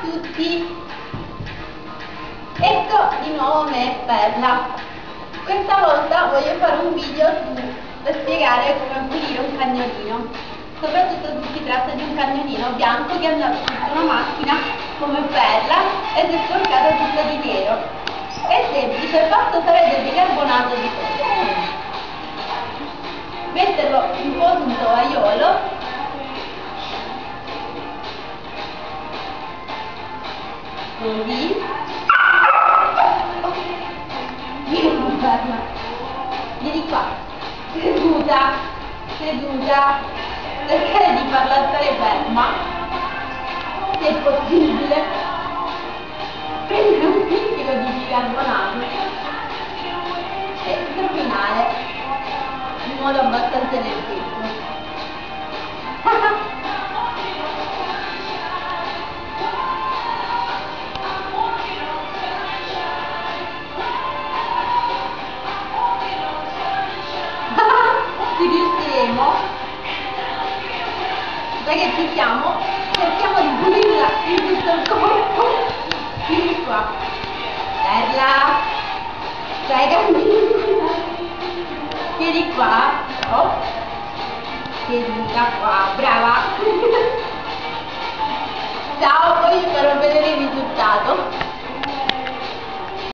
tutti! Ecco di nuovo me Perla. Questa volta voglio fare un video su, per spiegare come pulire un cagnolino. Soprattutto se si tratta di un cagnolino bianco che è andato su una macchina come Perla e si è sporcata tutta di nero. È semplice, basta usare del bicarbonato di sodio. Vieni ferma vieni qua. Seduta. Seduta. Cercare di farla stare ferma se è possibile. Prendere un pizzico di bicarbonato e terminare in modo abbastanza energetico riusciremo già che ci siamo cerchiamo di pulirla in tutto corpo. Vieni qua. Bella stai cammina vieni qua. Oh. seduta qua brava